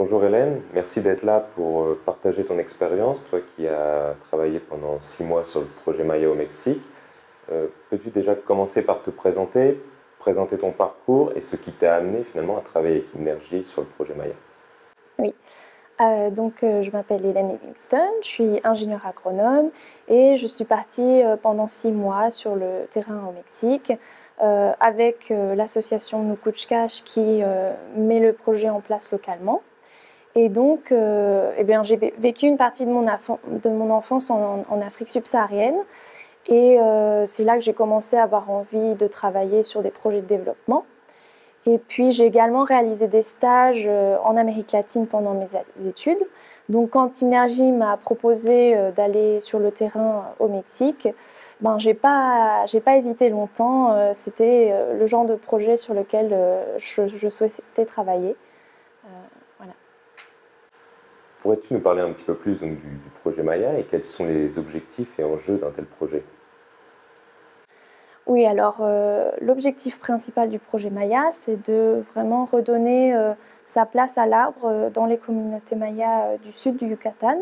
Bonjour Hélène, merci d'être là pour euh, partager ton expérience, toi qui as travaillé pendant six mois sur le projet Maya au Mexique. Euh, peux-tu déjà commencer par te présenter, présenter ton parcours et ce qui t'a amené finalement à travailler avec Energy sur le projet Maya? Oui, euh, donc je m'appelle Hélène Livingston, je suis ingénieure agronome et je suis partie pendant six mois sur le terrain au Mexique avec l'association Nukuchkash qui met le projet en place localement. Et donc, euh, eh bien, j'ai vécu une partie de mon, enfance en, Afrique subsaharienne. Et euh, c'est là que j'ai commencé à avoir envie de travailler sur des projets de développement. Et puis, j'ai également réalisé des stages euh, en Amérique latine pendant mes études. Donc, quand Inergy m'a proposé d'aller sur le terrain au Mexique, ben, j'ai pas, pas hésité longtemps. C'était le genre de projet sur lequel je souhaitais travailler. Pourrais-tu nous parler un petit peu plus donc, du, projet Maya et quels sont les objectifs et enjeux d'un tel projet? Oui, alors euh, l'objectif principal du projet Maya, c'est de vraiment redonner euh, sa place à l'arbre euh, dans les communautés Maya du sud du Yucatan.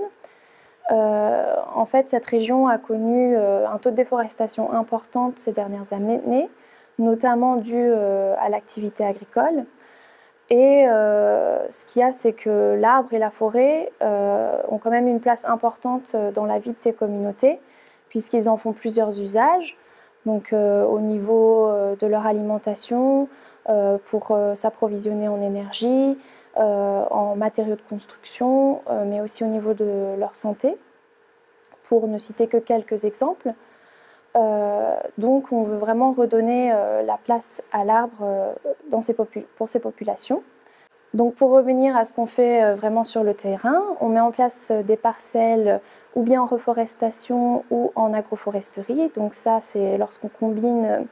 en fait, cette région a connu un taux de déforestation importante ces dernières années, notamment dû à l'activité agricole. Et euh, ce qu'il y a, c'est que l'arbre et la forêt euh, ont quand même une place importante euh, dans la vie de ces communautés, puisqu'ils en font plusieurs usages. Donc au niveau de leur alimentation, pour s'approvisionner en énergie, en matériaux de construction, mais aussi au niveau de leur santé, pour ne citer que quelques exemples. Donc on veut vraiment redonner la place à l'arbre pour ces populations. Donc pour revenir à ce qu'on fait euh, vraiment sur le terrain, on met en place euh, des parcelles ou bien en reforestation ou en agroforesterie. Donc ça, c'est lorsqu'on combine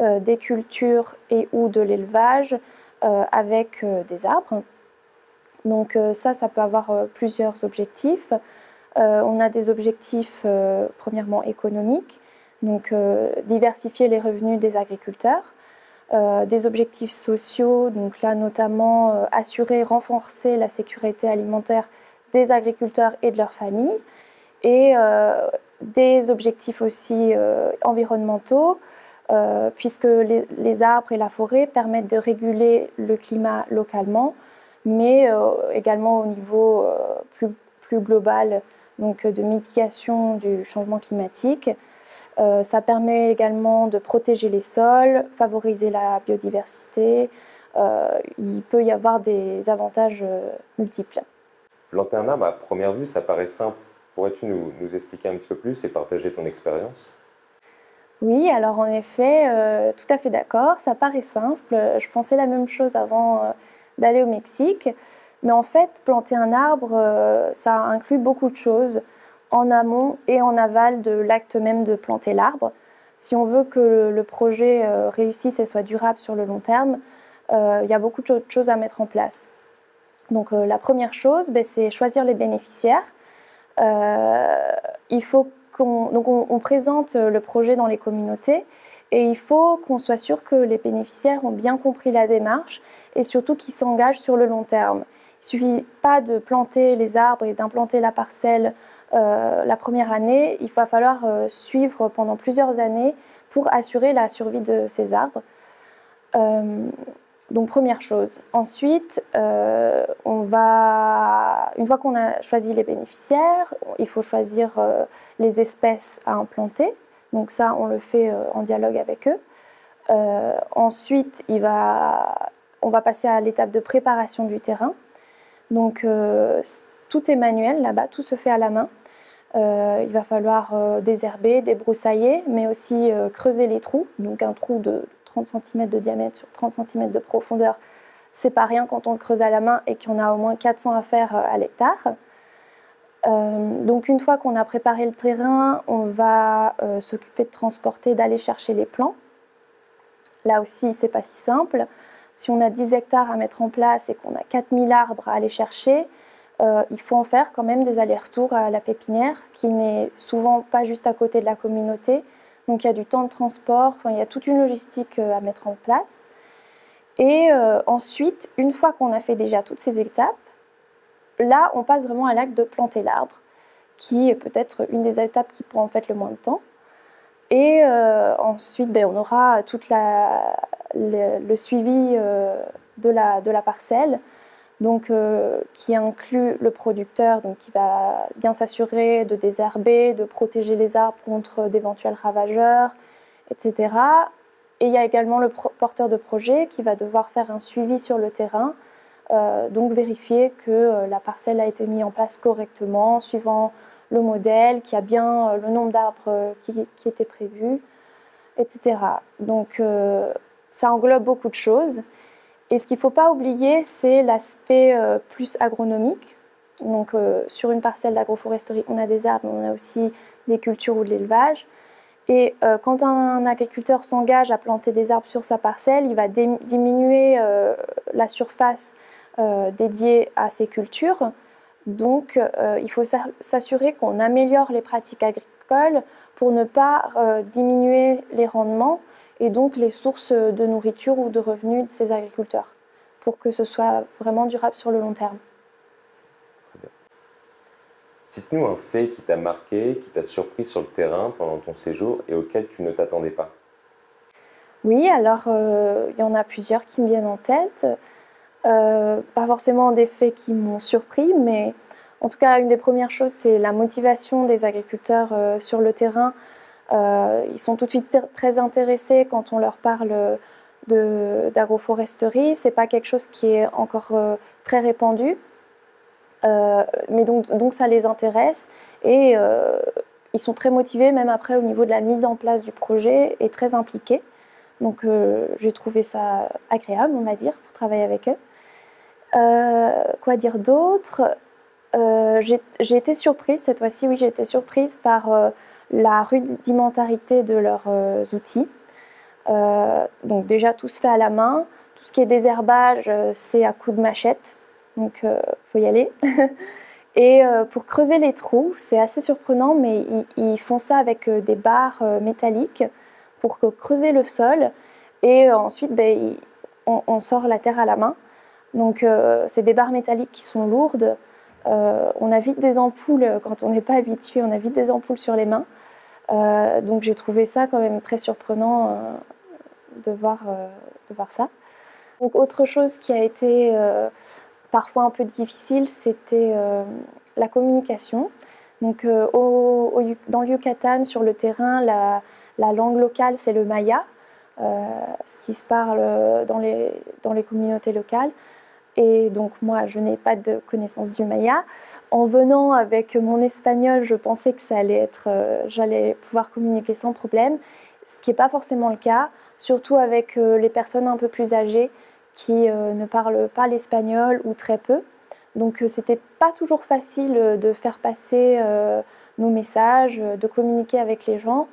euh, des cultures et ou de l'élevage avec des arbres. Donc ça, ça peut avoir plusieurs objectifs. on a des objectifs premièrement économiques, donc diversifier les revenus des agriculteurs. Euh, des objectifs sociaux, donc là notamment euh, assurer, renforcer la sécurité alimentaire des agriculteurs et de leurs familles, et euh, des objectifs aussi environnementaux, puisque les, arbres et la forêt permettent de réguler le climat localement, mais également au niveau plus, plus, global, donc de mitigation du changement climatique. Euh, ça permet également de protéger les sols, favoriser la biodiversité. Euh, il peut y avoir des avantages euh, multiples. Planter un arbre, à première vue, ça paraît simple. Pourrais-tu nous, expliquer un petit peu plus et partager ton expérience? Oui, alors en effet, tout à fait d'accord. Ça paraît simple. Je pensais la même chose avant d'aller au Mexique. Mais en fait, planter un arbre, ça inclut beaucoup de choses en amont et en aval de l'acte même de planter l'arbre. Si on veut que le projet euh, réussisse et soit durable sur le long terme, euh, il y a beaucoup de choses à mettre en place. Donc euh, la première chose, ben, c'est choisir les bénéficiaires. il faut qu'on donc on, présente le projet dans les communautés et il faut qu'on soit sûr que les bénéficiaires ont bien compris la démarche et surtout qu'ils s'engagent sur le long terme. Il ne suffit pas de planter les arbres et d'implanter la parcelle la première année, il va falloir euh, suivre pendant plusieurs années pour assurer la survie de ces arbres. Euh, donc première chose. Ensuite, on va, une fois qu'on a choisi les bénéficiaires, il faut choisir les espèces à implanter. Donc ça, on le fait en dialogue avec eux. ensuite, il va, on va passer à l'étape de préparation du terrain. Donc tout est manuel là-bas, tout se fait à la main. Euh, il va falloir euh, désherber, débroussailler, mais aussi euh, creuser les trous. Donc un trou de 30 cm de diamètre sur 30 cm de profondeur, c'est pas rien quand on le creuse à la main et qu'on a au moins 400 à faire à l'hectare. donc une fois qu'on a préparé le terrain, on va s'occuper de transporter, d'aller chercher les plants. Là aussi, c'est pas si simple. Si on a 10 hectares à mettre en place et qu'on a 4000 arbres à aller chercher, euh, il faut en faire quand même des allers-retours à la pépinière, qui n'est souvent pas juste à côté de la communauté. Donc il y a du temps de transport, il y a toute une logistique euh, à mettre en place. Et euh, ensuite, une fois qu'on a fait déjà toutes ces étapes, là, on passe vraiment à l'acte de planter l'arbre, qui est peut-être une des étapes qui prend en fait le moins de temps. Et ensuite, ben, on aura tout le, suivi de, la, de la parcelle, donc, euh, qui inclut le producteur, donc qui va bien s'assurer de désherber, de protéger les arbres contre d'éventuels ravageurs, etc. Et il y a également le porteur de projet qui va devoir faire un suivi sur le terrain, euh, donc vérifier que euh, la parcelle a été mise en place correctement, suivant le modèle, qu'il y a bien le nombre d'arbres qui, qui, était prévu, etc. Donc ça englobe beaucoup de choses. Et ce qu'il ne faut pas oublier, c'est l'aspect euh, plus agronomique. Donc, euh, sur une parcelle d'agroforesterie, on a des arbres, mais on a aussi des cultures ou de l'élevage. Et euh, quand un, agriculteur s'engage à planter des arbres sur sa parcelle, il va diminuer la surface dédiée à ces cultures. Donc, il faut s'assurer qu'on améliore les pratiques agricoles pour ne pas diminuer les rendements et donc les sources de nourriture ou de revenus de ces agriculteurs, pour que ce soit vraiment durable sur le long terme. Très bien. Cite-nous un fait qui t'a marqué, qui t'a surpris sur le terrain pendant ton séjour et auquel tu ne t'attendais pas. Oui, alors euh, il y en a plusieurs qui me viennent en tête. Euh, pas forcément des faits qui m'ont surpris, mais en tout cas, une des premières choses, c'est la motivation des agriculteurs euh, sur le terrain ils sont tout de suite très intéressés quand on leur parle d'agroforesterie. Ce n'est pas quelque chose qui est encore euh, très répandu, euh, mais donc, donc ça les intéresse et ils sont très motivés, même après au niveau de la mise en place du projet, et très impliqués. Donc j'ai trouvé ça agréable, on va dire, pour travailler avec eux. quoi dire d'autre? J'ai été surprise, cette fois-ci, oui, j'ai été surprise par la rudimentarité de leurs euh, outils. Euh, donc déjà tout se fait à la main, tout ce qui est désherbage euh, c'est à coup de machette, donc il faut y aller. Et pour creuser les trous, c'est assez surprenant, mais ils, font ça avec des barres métalliques pour creuser le sol. Et ensuite, ben, on, sort la terre à la main. Donc c'est des barres métalliques qui sont lourdes. On a vite des ampoules, quand on n'est pas habitué, on a vite des ampoules sur les mains. Euh, donc j'ai trouvé ça quand même très surprenant euh, de, voir, euh, de voir ça. Donc autre chose qui a été parfois un peu difficile, c'était la communication. Donc dans le Yucatan, sur le terrain, la, la langue locale, c'est le maya, ce qui se parle dans les, dans les communautés locales. Et donc moi, je n'ai pas de connaissance du maya. En venant avec mon espagnol, je pensais que euh, j'allais pouvoir communiquer sans problème, ce qui n'est pas forcément le cas, surtout avec euh, les personnes un peu plus âgées qui euh, ne parlent pas l'espagnol ou très peu. Donc c'était pas toujours facile de faire passer nos messages, de communiquer avec les gens.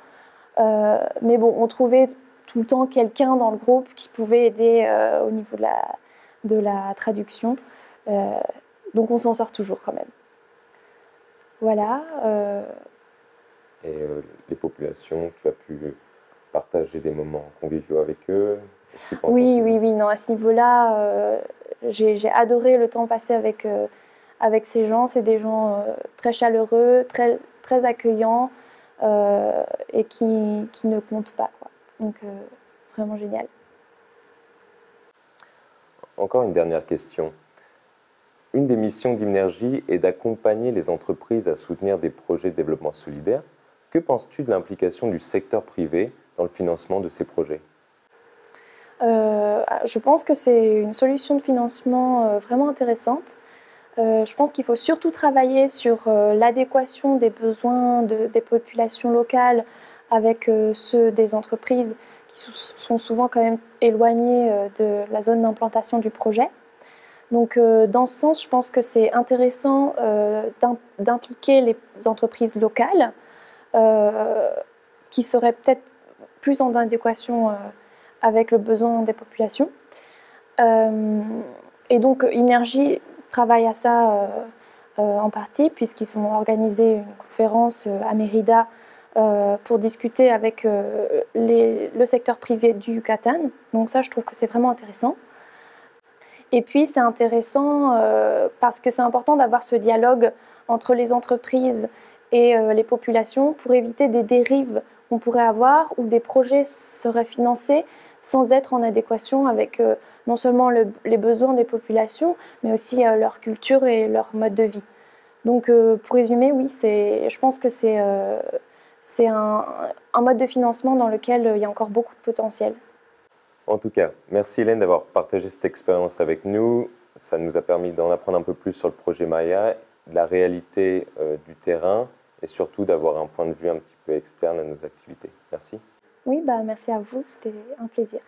mais bon, on trouvait tout le temps quelqu'un dans le groupe qui pouvait aider au niveau de la, de la traduction. Euh, donc on s'en sort toujours quand même. Voilà. Euh. Et euh, les populations, tu as pu partager des moments conviviaux avec eux Oui, oui, oui. Non, à ce niveau-là, j'ai adoré le temps passé avec, avec ces gens. C'est des gens très chaleureux, très, très accueillants et qui, qui, ne comptent pas. Quoi. Donc vraiment génial. Encore une dernière question. Une des missions d'Imnergie est d'accompagner les entreprises à soutenir des projets de développement solidaire. Que penses-tu de l'implication du secteur privé dans le financement de ces projets? Euh, Je pense que c'est une solution de financement euh, vraiment intéressante. Euh, je pense qu'il faut surtout travailler sur l'adéquation des besoins des populations locales avec ceux des entreprises qui sont souvent quand même éloignés euh, de la zone d'implantation du projet. Donc euh, dans ce sens, je pense que c'est intéressant euh, d'impliquer les entreprises locales qui seraient peut-être plus en adéquation avec le besoin des populations. et donc Énergie travaille à ça en partie puisqu'ils ont organisé une conférence à Mérida euh, pour discuter avec euh, le secteur privé du Yucatan. Donc ça, je trouve que c'est vraiment intéressant. Et puis c'est intéressant parce que c'est important d'avoir ce dialogue entre les entreprises et les populations pour éviter des dérives qu'on pourrait avoir où des projets seraient financés sans être en adéquation avec non seulement les besoins des populations, mais aussi leur culture et leur mode de vie. Donc pour résumer, oui, je pense que c'est c'est un, mode de financement dans lequel euh, il y a encore beaucoup de potentiel. En tout cas, merci Hélène d'avoir partagé cette expérience avec nous. Ça nous a permis d'en apprendre un peu plus sur le projet Maya, la réalité euh, du terrain et surtout d'avoir un point de vue un petit peu externe à nos activités. Merci. Oui, bah, merci à vous, c'était un plaisir.